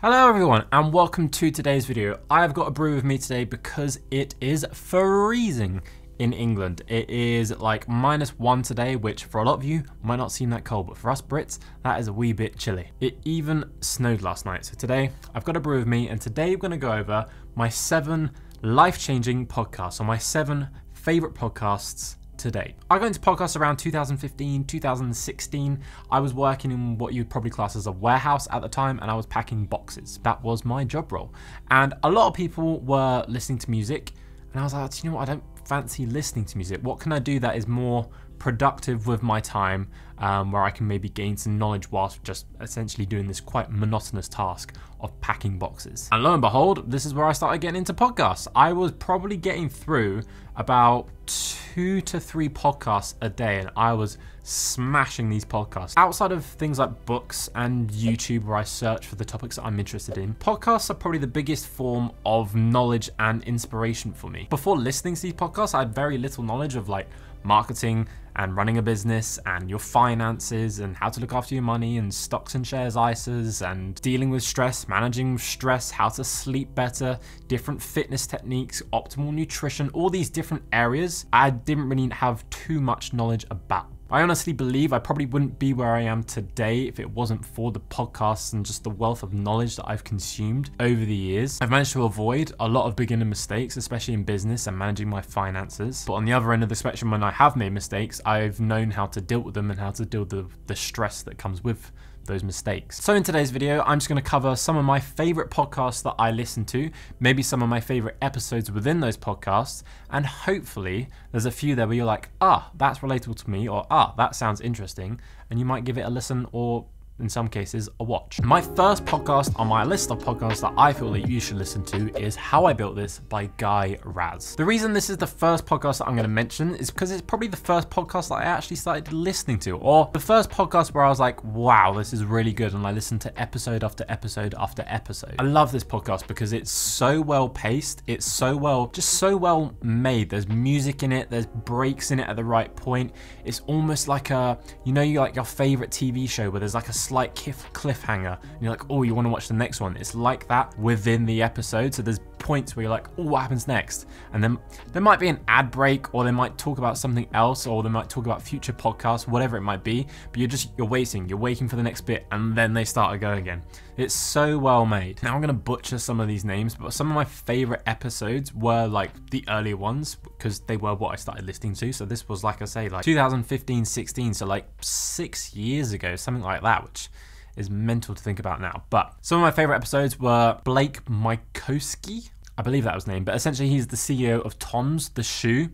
Hello everyone and welcome to today's video. I have got a brew with me today because it is freezing in England. It is like minus one today, which for a lot of you might not seem that cold, but for us Brits, that is a wee bit chilly. It even snowed last night. So today I've got a brew with me and today we're gonna go over my seven life-changing podcasts or my seven favorite podcasts today. I got into podcasts around 2015, 2016. I was working in what you'd probably class as a warehouse at the time and I was packing boxes. That was my job role. And a lot of people were listening to music and I was like, you know what, I don't fancy listening to music. What can I do that is more productive with my time um, where I can maybe gain some knowledge whilst just essentially doing this quite monotonous task of packing boxes. And lo and behold, this is where I started getting into podcasts. I was probably getting through about two to three podcasts a day, and I was smashing these podcasts. Outside of things like books and YouTube, where I search for the topics that I'm interested in, podcasts are probably the biggest form of knowledge and inspiration for me. Before listening to these podcasts, I had very little knowledge of like marketing and running a business and your finances and how to look after your money and stocks and shares ISAs and dealing with stress, managing stress, how to sleep better, different fitness techniques, optimal nutrition, all these different areas I didn't really have too much knowledge about. I honestly believe I probably wouldn't be where I am today if it wasn't for the podcasts and just the wealth of knowledge that I've consumed over the years. I've managed to avoid a lot of beginner mistakes, especially in business and managing my finances. But on the other end of the spectrum, when I have made mistakes, I've known how to deal with them and how to deal with the, the stress that comes with those mistakes. So in today's video, I'm just gonna cover some of my favorite podcasts that I listen to, maybe some of my favorite episodes within those podcasts, and hopefully there's a few there where you're like, ah, that's relatable to me, or ah, that sounds interesting, and you might give it a listen or in some cases, a watch. My first podcast on my list of podcasts that I feel that you should listen to is How I Built This by Guy Raz. The reason this is the first podcast that I'm going to mention is because it's probably the first podcast that I actually started listening to, or the first podcast where I was like, wow, this is really good, and I listened to episode after episode after episode. I love this podcast because it's so well paced, it's so well, just so well made. There's music in it, there's breaks in it at the right point. It's almost like a, you know, you like your favorite TV show where there's like a slight cliffhanger and you're like, oh, you want to watch the next one. It's like that within the episode. So there's points where you're like, oh, what happens next? And then there might be an ad break or they might talk about something else or they might talk about future podcasts, whatever it might be. But you're just, you're waiting, you're waiting for the next bit and then they start to go again. It's so well made. Now I'm going to butcher some of these names, but some of my favorite episodes were like the earlier ones because they were what I started listening to. So this was, like I say, like 2015, 16. So like six years ago, something like that, which is mental to think about now. But some of my favorite episodes were Blake Mycoskie. I believe that was his name, but essentially he's the CEO of Tom's the Shoe.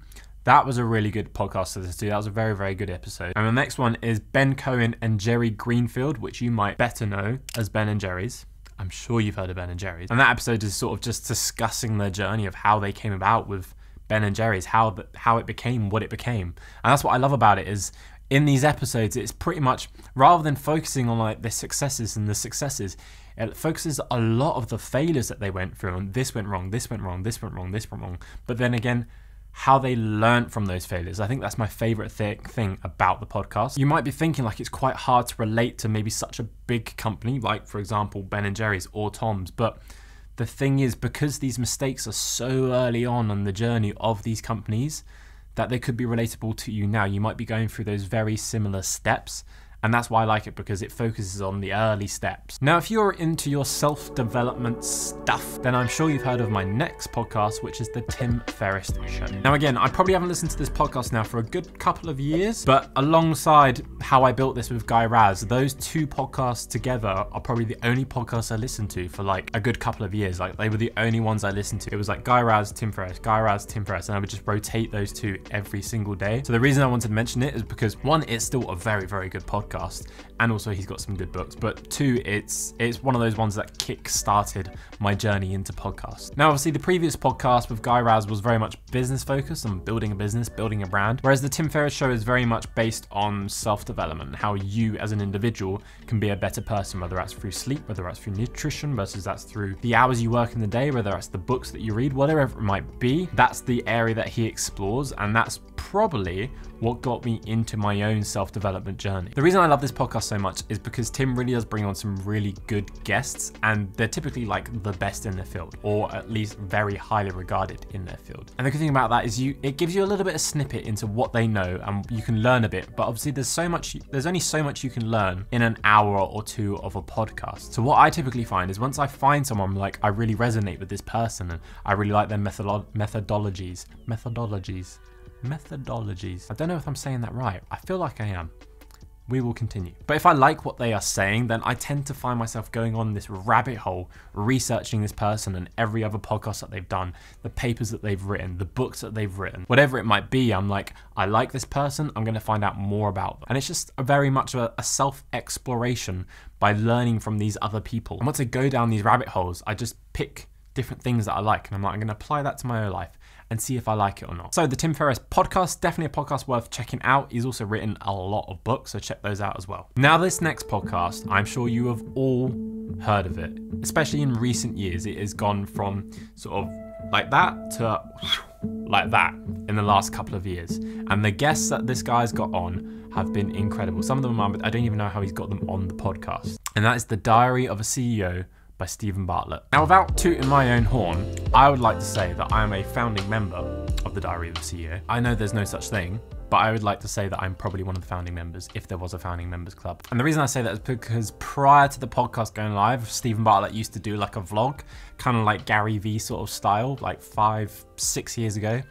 That was a really good podcast to listen to. That was a very, very good episode. And the next one is Ben Cohen and Jerry Greenfield, which you might better know as Ben and Jerry's. I'm sure you've heard of Ben and Jerry's. And that episode is sort of just discussing their journey of how they came about with Ben and Jerry's, how the, how it became what it became. And that's what I love about it is in these episodes, it's pretty much rather than focusing on like the successes and the successes, it focuses a lot of the failures that they went through. And this went wrong, this went wrong, this went wrong, this went wrong. But then again, how they learned from those failures. I think that's my favorite th- thing about the podcast. You might be thinking like it's quite hard to relate to maybe such a big company like, for example, Ben and Jerry's or Tom's, but the thing is because these mistakes are so early on on the journey of these companies that they could be relatable to you now. You might be going through those very similar steps and that's why I like it because it focuses on the early steps. Now, if you're into your self development stuff, then I'm sure you've heard of my next podcast, which is The Tim Ferriss Show. Now, again, I probably haven't listened to this podcast now for a good couple of years, but alongside How I Built This with Guy Raz, those two podcasts together are probably the only podcasts I listened to for like a good couple of years. Like, they were the only ones I listened to. It was like Guy Raz, Tim Ferriss, Guy Raz, Tim Ferriss, and I would just rotate those two every single day. So, the reason I wanted to mention it is because one, it's still a very, very good podcast podcast, and also he's got some good books. But two, it's it's one of those ones that kick started my journey into podcast. Now, obviously, the previous podcast with Guy Raz was very much business focused on building a business, building a brand, whereas the Tim Ferriss show is very much based on self development, how you as an individual can be a better person, whether that's through sleep, whether that's through nutrition, versus that's through the hours you work in the day, whether that's the books that you read, whatever it might be. That's the area that he explores, and that's probably what got me into my own self development journey. The reason I love this podcast so much is because Tim really does bring on some really good guests, and they're typically like the best in their field, or at least very highly regarded in their field. And the good thing about that is you it gives you a little bit of snippet into what they know, and you can learn a bit. But obviously, there's so much, there's only so much you can learn in an hour or two of a podcast. So what I typically find is once I find someone like I really resonate with this person, and I really like their methodolo- methodologies, methodologies methodologies. I don't know if I'm saying that right. I feel like I am. We will continue. But if I like what they are saying, then I tend to find myself going on this rabbit hole, researching this person and every other podcast that they've done, the papers that they've written, the books that they've written, whatever it might be. I'm like, I like this person, I'm going to find out more about them. And it's just very much a, a self exploration by learning from these other people. And once I go down these rabbit holes, I just pick different things that I like and I'm like, I'm going to apply that to my own life and see if I like it or not. So the Tim Ferriss podcast, definitely a podcast worth checking out. He's also written a lot of books, so check those out as well. Now, this next podcast, I'm sure you have all heard of it, especially in recent years. It has gone from sort of like that to like that in the last couple of years. And the guests that this guy's got on have been incredible. Some of them are, I don't even know how he's got them on the podcast. And that is The Diary of a CEO by Stephen Bartlett. Now, without tooting my own horn, I would like to say that I am a founding member of the Diary of the CEO. I know there's no such thing, but I would like to say that I'm probably one of the founding members if there was a founding members club. And the reason I say that is because prior to the podcast going live, Stephen Bartlett used to do like a vlog, kind of like Gary Vee sort of style, like five, six years ago.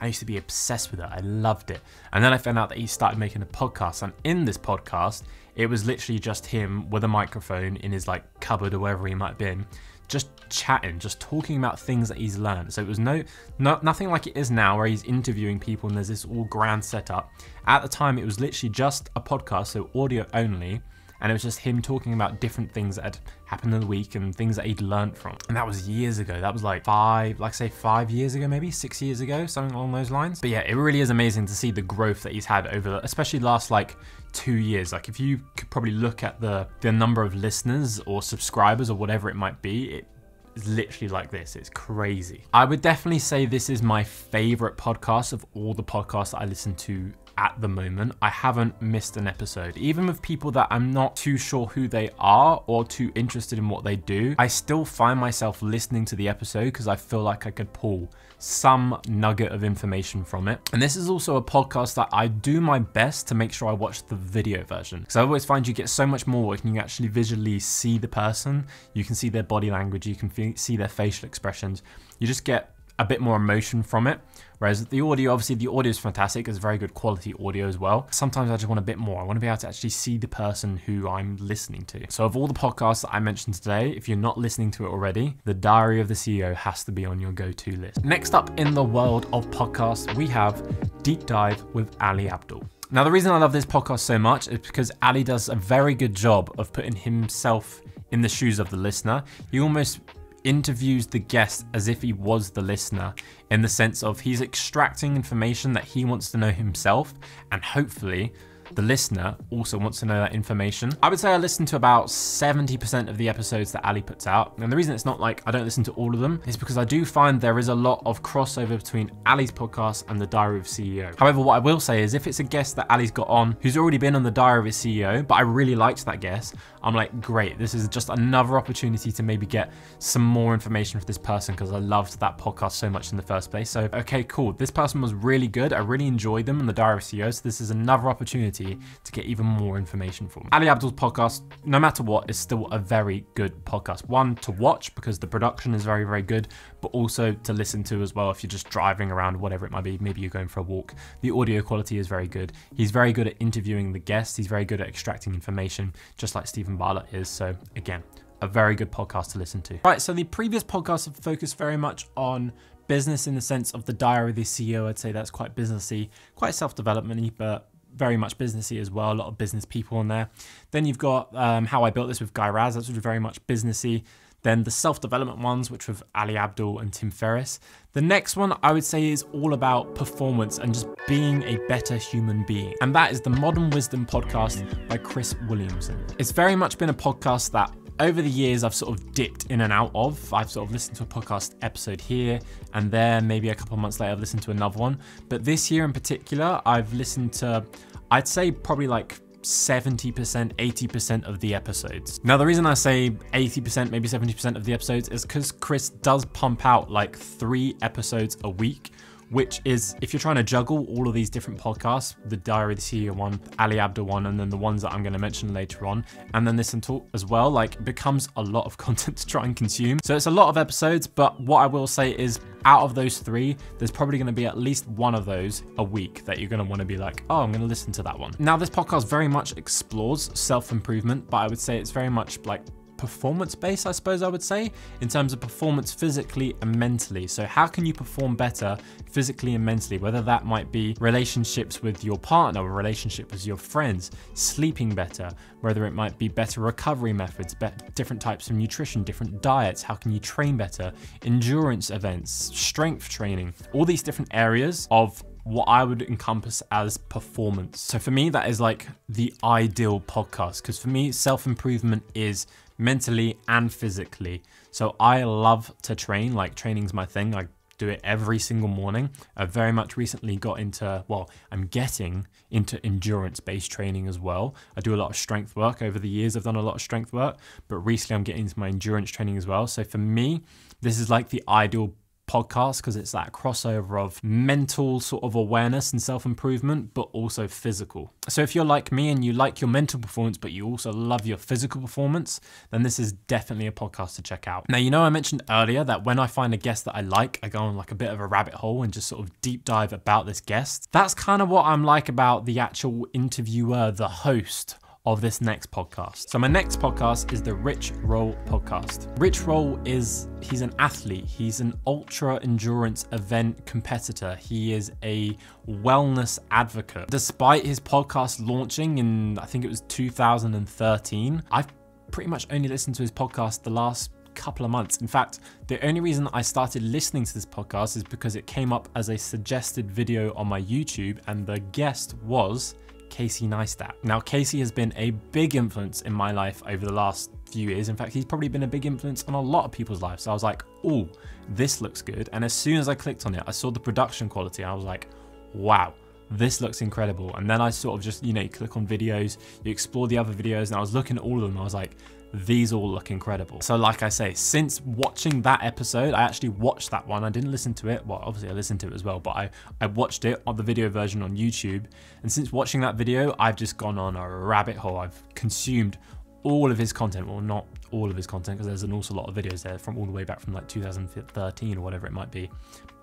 I used to be obsessed with it. I loved it. And then I found out that he started making a podcast. And in this podcast, it was literally just him with a microphone in his like cupboard or wherever he might have been, just chatting, just talking about things that he's learned. So it was no, no nothing like it is now where he's interviewing people and there's this all grand setup. At the time, it was literally just a podcast, so audio only and it was just him talking about different things that had happened in the week and things that he'd learned from. And that was years ago. That was like five, like say five years ago, maybe six years ago, something along those lines. But yeah, it really is amazing to see the growth that he's had over, especially last like two years. Like if you could probably look at the the number of listeners or subscribers or whatever it might be, it is literally like this. It's crazy. I would definitely say this is my favorite podcast of all the podcasts that I listen to at the moment. I haven't missed an episode. Even with people that I'm not too sure who they are or too interested in what they do, I still find myself listening to the episode because I feel like I could pull some nugget of information from it. And this is also a podcast that I do my best to make sure I watch the video version because I always find you get so much more when you actually visually see the person. You can see their body language, you can see their facial expressions. You just get a bit more emotion from it. Whereas the audio, obviously the audio is fantastic, it's very good quality audio as well. Sometimes I just want a bit more. I want to be able to actually see the person who I'm listening to. So of all the podcasts that I mentioned today, if you're not listening to it already, The Diary of the CEO has to be on your go-to list. Next up in the world of podcasts, we have Deep Dive with Ali Abdaal. Now, the reason I love this podcast so much is because Ali does a very good job of putting himself in the shoes of the listener. He almost interviews the guest as if he was the listener in the sense of he's extracting information that he wants to know himself and hopefully the listener also wants to know that information. I would say I listen to about 70% of the episodes that Ali puts out. And the reason it's not like I don't listen to all of them is because I do find there is a lot of crossover between Ali's podcast and the Diary of CEO. However, what I will say is if it's a guest that Ali's got on who's already been on the Diary of a CEO, but I really liked that guest, I'm like, great, this is just another opportunity to maybe get some more information for this person because I loved that podcast so much in the first place. So, okay, cool. This person was really good. I really enjoyed them in the Diary of CEO. So, this is another opportunity opportunity to get even more information from. Ali Abdaal's podcast, no matter what, is still a very good podcast. One to watch because the production is very, very good, but also to listen to as well if you're just driving around, whatever it might be. Maybe you're going for a walk. The audio quality is very good. He's very good at interviewing the guests. He's very good at extracting information, just like Stephen Bartlett is. So again, a very good podcast to listen to. Right, so the previous podcast have focused very much on business in the sense of the diary of the CEO. I'd say that's quite businessy, quite self-developmenty, but very much businessy as well. A lot of business people in there. Then you've got um, how I built this with Guy Raz. That's very much businessy. Then the self development ones, which with Ali Abdaal and Tim Ferriss. The next one I would say is all about performance and just being a better human being. And that is the Modern Wisdom podcast by Chris Williamson. It's very much been a podcast that over the years I've sort of dipped in and out of. I've sort of listened to a podcast episode here and there, maybe a couple months later I've listened to another one. But this year in particular, I've listened to, I'd say probably like 70%, 80% of the episodes. Now, the reason I say 80%, maybe 70% of the episodes is because Chris does pump out like three episodes a week which is if you're trying to juggle all of these different podcasts, the Diary of the CEO one, Ali Abdaal one, and then the ones that I'm going to mention later on, and then this and talk as well, like becomes a lot of content to try and consume. So it's a lot of episodes, but what I will say is out of those three, there's probably going to be at least one of those a week that you're going to want to be like, oh, I'm going to listen to that one. Now, this podcast very much explores self improvement, but I would say it's very much like performance based, I suppose I would say, in terms of performance physically and mentally. So, how can you perform better physically and mentally? Whether that might be relationships with your partner, or relationship with your friends, sleeping better, whether it might be better recovery methods, be- different types of nutrition, different diets, how can you train better, endurance events, strength training, all these different areas of what I would encompass as performance. So for me, that is like the ideal podcast because for me, self improvement is mentally and physically. So I love to train, like training's my thing. I do it every single morning. I've very much recently got into, well, I'm getting into endurance based training as well. I do a lot of strength work over the years. I've done a lot of strength work, but recently I'm getting into my endurance training as well. So for me, this is like the ideal podcast because it's that crossover of mental sort of awareness and self improvement, but also physical. So if you're like me and you like your mental performance, but you also love your physical performance, then this is definitely a podcast to check out. Now, you know, I mentioned earlier that when I find a guest that I like, I go on like a bit of a rabbit hole and just sort of deep dive about this guest. That's kind of what I'm like about the actual interviewer, the host of this next podcast. So my next podcast is the Rich Roll podcast. Rich Roll is he's an athlete. He's an ultra endurance event competitor. He is a wellness advocate. Despite his podcast launching in I think it was 2013, I've pretty much only listened to his podcast the last couple of months. In fact, the only reason I started listening to this podcast is because it came up as a suggested video on my YouTube and the guest was Casey Neistat. Now, Casey has been a big influence in my life over the last few years. In fact, he's probably been a big influence on a lot of people's lives. So I was like, oh, this looks good. And as soon as I clicked on it, I saw the production quality. I was like, wow, this looks incredible. And then I sort of just, you know, you click on videos, you explore the other videos, and I was looking at all of them. I was like, these all look incredible. So like I say, since watching that episode, I actually watched that one. I didn't listen to it. Well, obviously I listened to it as well, but I, I watched it on the video version on YouTube. And since watching that video, I've just gone on a rabbit hole. I've consumed all of his content. Well, not all of his content because there's an awful lot of videos there from all the way back from like 2013 or whatever it might be.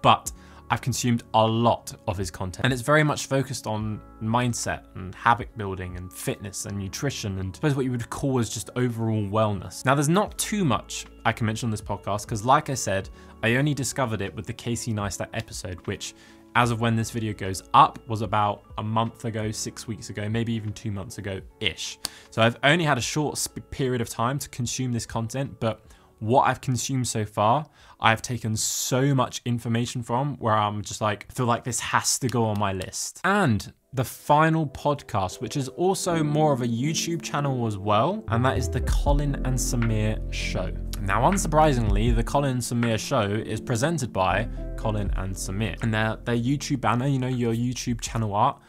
But I've consumed a lot of his content, and it's very much focused on mindset and habit building and fitness and nutrition and I suppose what you would call as just overall wellness. Now, there's not too much I can mention on this podcast because, like I said, I only discovered it with the Casey Neistat episode, which as of when this video goes up was about a month ago, six weeks ago, maybe even two months ago ish. So I've only had a short period of time to consume this content, but what I've consumed so far, I've taken so much information from where I'm just like, feel like this has to go on my list. And the final podcast, which is also more of a YouTube channel as well, and that is the Colin and Samir Show. Now, unsurprisingly, the Colin and Samir Show is presented by Colin and Samir. And their, their YouTube banner, you know, your YouTube channel art,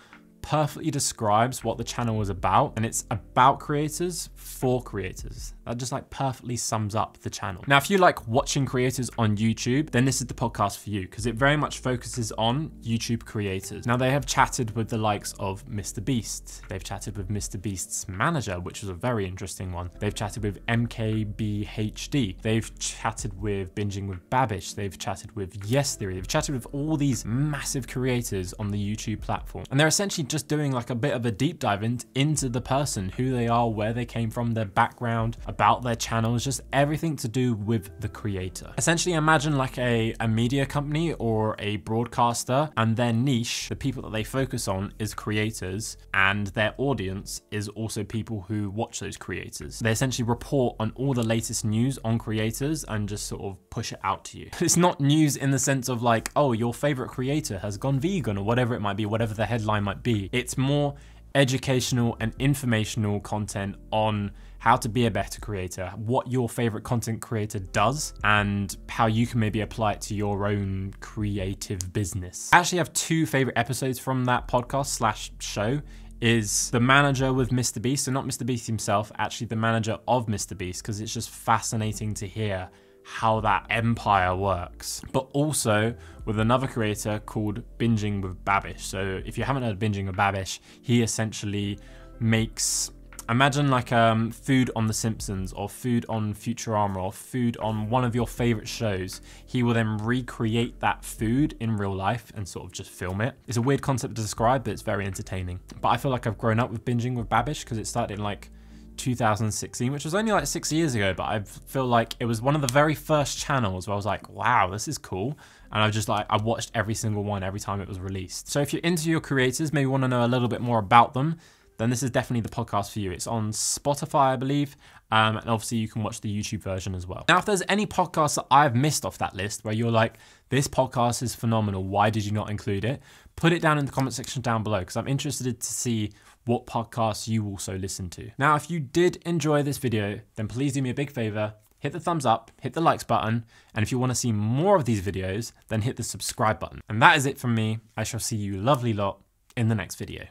perfectly describes what the channel is about, and it's about creators for creators. That just like perfectly sums up the channel. Now, if you like watching creators on YouTube, then this is the podcast for you because it very much focuses on YouTube creators. Now, they have chatted with the likes of Mr. Beast. They've chatted with Mr. Beast's manager, which was a very interesting one. They've chatted with MKBHD. They've chatted with Binging with Babish. They've chatted with Yes Theory. They've chatted with all these massive creators on the YouTube platform. And they're essentially just doing like a bit of a deep dive in, into the person, who they are, where they came from, their background, about their channels, just everything to do with the creator. Essentially, imagine like a, a media company or a broadcaster, and their niche, the people that they focus on, is creators, and their audience is also people who watch those creators. They essentially report on all the latest news on creators and just sort of push it out to you. It's not news in the sense of like, oh, your favorite creator has gone vegan or whatever it might be, whatever the headline might be. It's more educational and informational content on how to be a better creator, what your favorite content creator does, and how you can maybe apply it to your own creative business. I actually have two favorite episodes from that podcast slash show is the manager with Mr. Beast, so not Mr. Beast himself, actually the manager of Mr. Beast, because it's just fascinating to hear how that empire works. But also with another creator called Binging with Babish. So if you haven't heard Binging with Babish, he essentially makes Imagine like um, food on The Simpsons or food on Futurama or food on one of your favorite shows. He will then recreate that food in real life and sort of just film it. It's a weird concept to describe, but it's very entertaining. But I feel like I've grown up with binging with Babish because it started in like 2016, which was only like six years ago, but I feel like it was one of the very first channels where I was like, wow, this is cool. And I just like, I watched every single one every time it was released. So if you're into your creators, maybe want to know a little bit more about them, then this is definitely the podcast for you. It's on Spotify, I believe, um, and obviously you can watch the YouTube version as well. Now, if there's any podcasts that I've missed off that list where you're like, this podcast is phenomenal, why did you not include it? Put it down in the comment section down below because I'm interested to see what podcasts you also listen to. Now, if you did enjoy this video, then please do me a big favor, hit the thumbs up, hit the likes button, and if you want to see more of these videos, then hit the subscribe button. And that is it from me. I shall see you lovely lot in the next video.